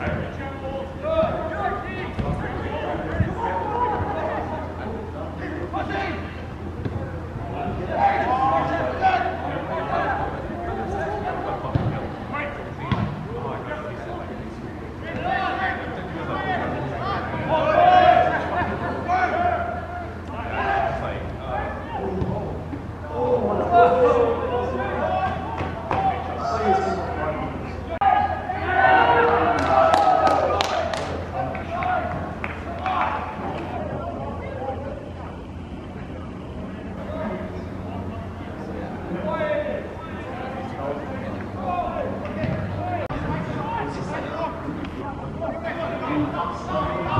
Thank you don't stop.